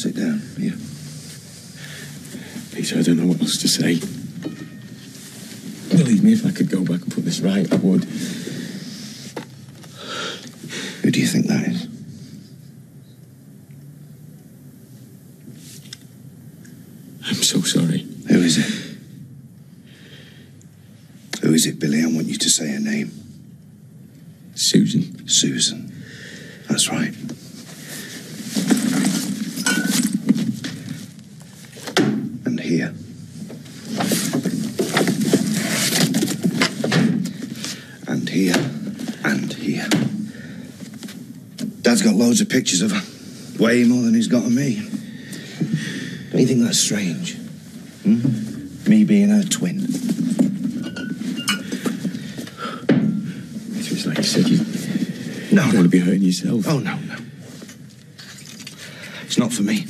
Sit down. Here. Peter, I don't know what else to say. Believe me, if I could go back and put this right, I would. Who do you think that is? I'm so sorry. Who is it? Who is it, Billy? I want you to say her name. Susan. Susan. That's right. And here. And here. And here. Dad's got loads of pictures of her. Way more than he's got of me. Don't you think that's strange? Hmm? Me being her twin. It's like you said, you No, don't want to be hurting yourself. Oh, no, no. It's not for me.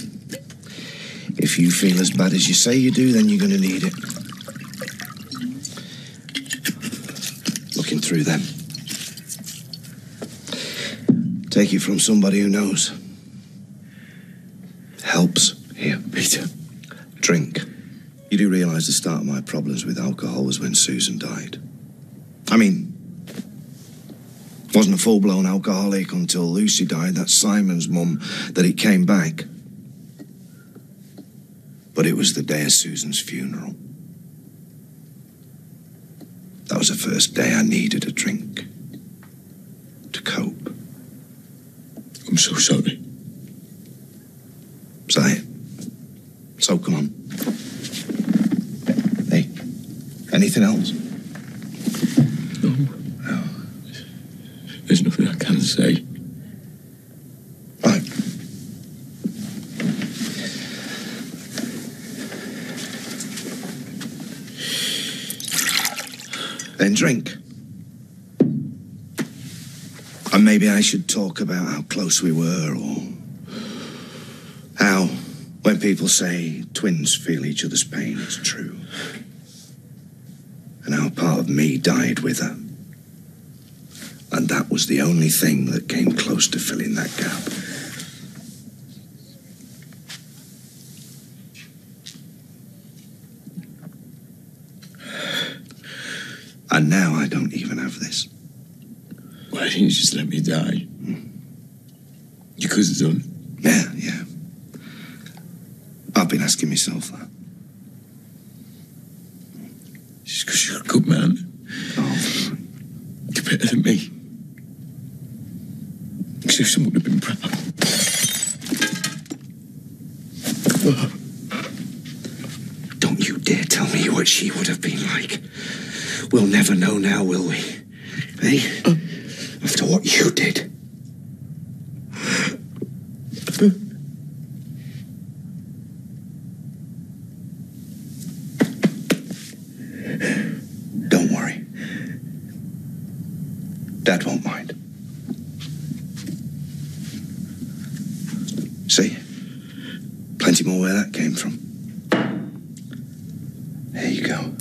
If you feel as bad as you say you do, then you're going to need it. Through them. Take it from somebody who knows. Helps. Here, Peter. drink. You do realise the start of my problems with alcohol was when Susan died. I mean, wasn't a full blown alcoholic until Lucy died. That's Simon's mum that it came back. But it was the day of Susan's funeral. That was the first day I needed a drink to cope. I'm so sorry. Say it. So come on. Hey, anything else? No. No. There's nothing I can say. Then drink. And maybe I should talk about how close we were, or how, when people say twins feel each other's pain, it's true. And how part of me died with her. And that was the only thing that came close to filling that gap. And now I don't even have this. Why didn't you just let me die? You could have done. Yeah, yeah. I've been asking myself that. Just because you're a good man. Oh, You're better than me. Susan would have been proud. don't you dare tell me what she would have been like. We'll never know now, will we? Hey? After what you did. Don't worry. Dad won't mind. See? Plenty more where that came from. There you go.